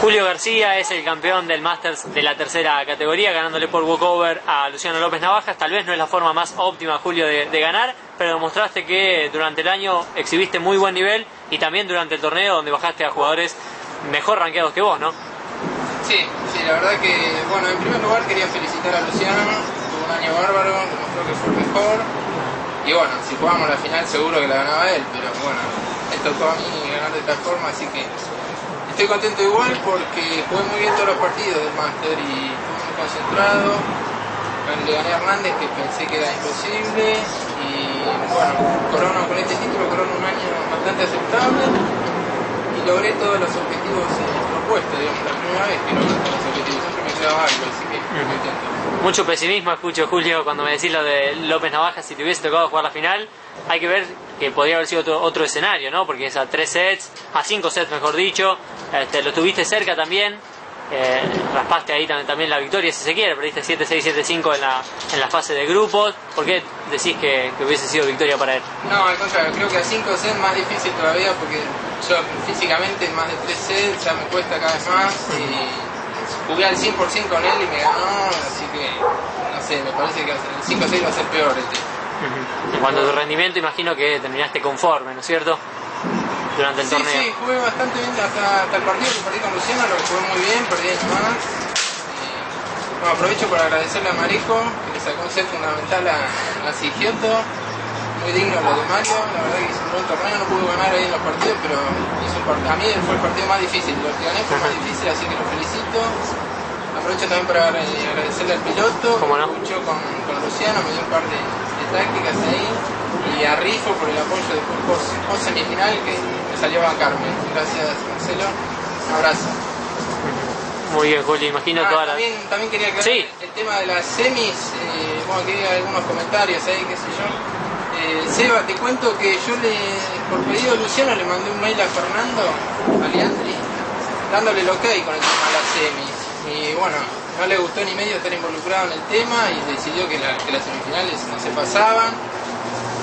Julio García es el campeón del Masters de la tercera categoría, ganándole por walkover a Luciano López Navajas. Tal vez no es la forma más óptima, Julio, de, ganar, pero demostraste que durante el año exhibiste muy buen nivel y también durante el torneo donde bajaste a jugadores mejor rankeados que vos, ¿no? Sí, sí, la verdad que, bueno, en primer lugar quería felicitar a Luciano, tuvo un año bárbaro, demostró que fue el mejor. Y bueno, si jugamos la final seguro que la ganaba él, pero bueno, me tocó a mí ganar de tal forma, así que estoy contento igual porque jugué muy bien todos los partidos del Master y estuve muy concentrado. Le gané a Hernández que pensé que era imposible y bueno, corono con este título, corono un año bastante aceptable y logré todos los objetivos propuestos, digamos, la primera vez que logré todos los objetivos, siempre me quedaba algo, así que muy contento. Mucho pesimismo escucho, Julio, cuando me decís lo de López Navajas, si te hubiese tocado jugar la final, hay que ver que podría haber sido otro, otro escenario, ¿no? Porque es a tres sets, a cinco sets mejor dicho, este, lo tuviste cerca también, eh, raspaste ahí también, la victoria si se quiere, perdiste 7-6, 7-5 en la, en la fase de grupos, ¿por qué decís que, que, hubiese sido victoria para él? No, al contrario, creo que a 5 sets más difícil todavía porque yo físicamente más de 3 sets ya me cuesta cada vez más y jugué al 100% con él y me ganó, así que no sé, me parece que el 5-6 va a ser peor este. En cuanto a tu rendimiento, imagino que terminaste conforme, ¿no es cierto? Durante el sí, torneo. Sí, jugué bastante bien hasta, hasta, el partido que perdí con Luciano, lo jugué muy bien, perdí años más. Y, bueno, aprovecho para agradecerle a Marico, que le sacó un set fundamental a, a Sigioto, muy digno lo de Mario, la verdad que hizo un buen torneo, no pudo ganar ahí en los partidos, pero hizo partido, a mí fue el partido más difícil, lo que gané fue más difícil, así que lo felicito. Aprovecho también para agradecerle al piloto, ¿Cómo no? que luchó con, con Luciano, me dio un par de, de tácticas ahí, y a Rifo por el apoyo de post, semifinal que me salió a bancarme. Gracias Marcelo, un abrazo. Muy bien, Julio, imagino ah, toda la... también, también quería Sí. el tema de las semis, eh, bueno, quería algunos comentarios ahí, qué sé yo. Eh, Seba, te cuento que yo le, por pedido de Luciano le mandé un mail a Fernando, a Leandri, dándole el ok con el tema de las semis. Y bueno, no le gustó ni medio estar involucrado en el tema y decidió que, la- que las semifinales no se pasaban.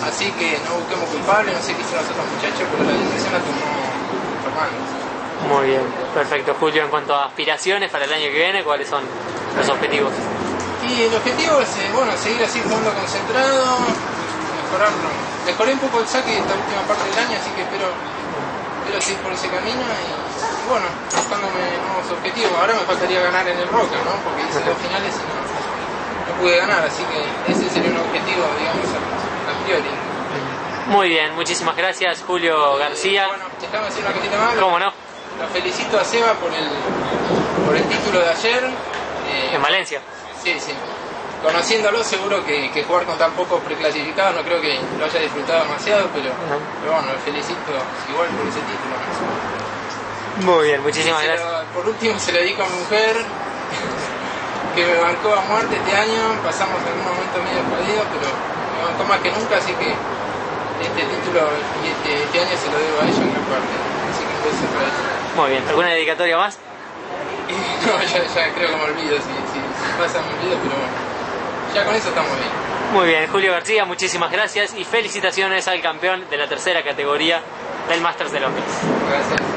Así que no busquemos culpables, no sé qué hicieron los otros muchachos, pero la decisión la tomó Fernando. Muy bien, perfecto. Julio, en cuanto a aspiraciones para el año que viene, ¿cuáles son los objetivos? Y el objetivo es, eh, bueno, seguir así jugando concentrado, mejorarlo. Mejoré un poco el saque esta última parte del año, así que espero, espero seguir por ese camino y, y bueno, buscándome nuevos objetivos. Ahora me faltaría ganar en el Roca, ¿no? Porque hice dos finales y no, no pude ganar, así que ese sería un objetivo, digamos, a, priori. Muy bien, muchísimas gracias, Julio García. Bueno, déjame decir una cosita más. ¿Cómo no? Lo felicito a Seba por el, por el título de ayer. Eh, En Valencia. Sí, sí. Conociéndolo, seguro que, que jugar con tan pocos preclasificados no creo que lo haya disfrutado demasiado, pero, pero bueno, lo felicito igual por ese título. Muy bien, muchísimas lo- gracias. por último, se lo dedico a mi mujer, que me bancó a muerte este año. Pasamos algunos momentos medio jodidos, pero me bancó más que nunca, así que este título y este, este año se lo debo a ella en gran parte. Así que un beso para ella. Muy bien, ¿alguna dedicatoria más? No, ya, ya creo que me olvido, si, si, si pasa me olvido, pero bueno, ya con eso estamos bien. Muy bien, Julio García, muchísimas gracias y felicitaciones al campeón de la tercera categoría del Masters de Londres. Gracias.